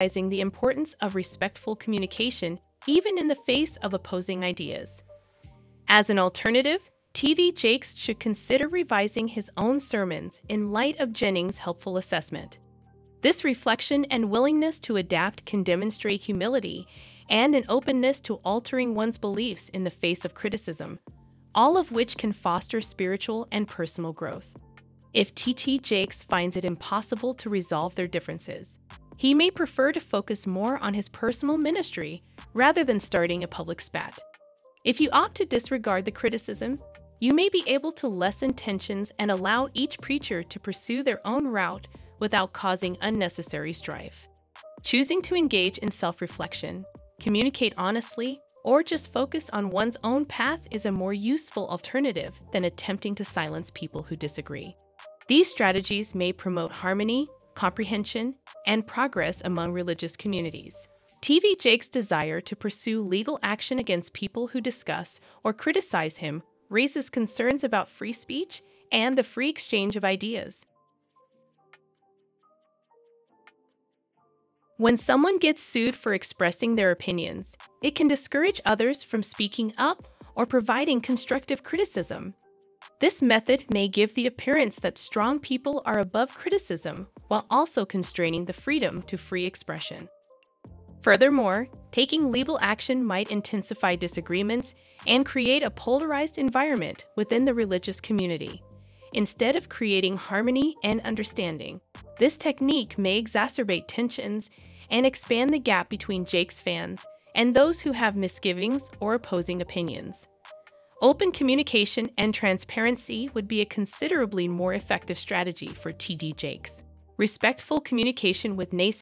emphasizing the importance of respectful communication even in the face of opposing ideas. As an alternative, T.D. Jakes should consider revising his own sermons in light of Jennings' helpful assessment. This reflection and willingness to adapt can demonstrate humility and an openness to altering one's beliefs in the face of criticism, all of which can foster spiritual and personal growth. If T.D. Jakes finds it impossible to resolve their differences, he may prefer to focus more on his personal ministry rather than starting a public spat. If you opt to disregard the criticism, you may be able to lessen tensions and allow each preacher to pursue their own route without causing unnecessary strife. Choosing to engage in self reflection, communicate honestly, or just focus on one's own path is a more useful alternative than attempting to silence people who disagree. These strategies may promote harmony, comprehension, and progress among religious communities. T.D. Jakes' desire to pursue legal action against people who discuss or criticize him raises concerns about free speech and the free exchange of ideas. When someone gets sued for expressing their opinions, it can discourage others from speaking up or providing constructive criticism. This method may give the appearance that strong people are above criticism while also constraining the freedom to free expression. Furthermore, taking legal action might intensify disagreements and create a polarized environment within the religious community. Instead of creating harmony and understanding, this technique may exacerbate tensions and expand the gap between Jakes fans and those who have misgivings or opposing opinions. Open communication and transparency would be a considerably more effective strategy for TD Jakes. Respectful communication with naysayers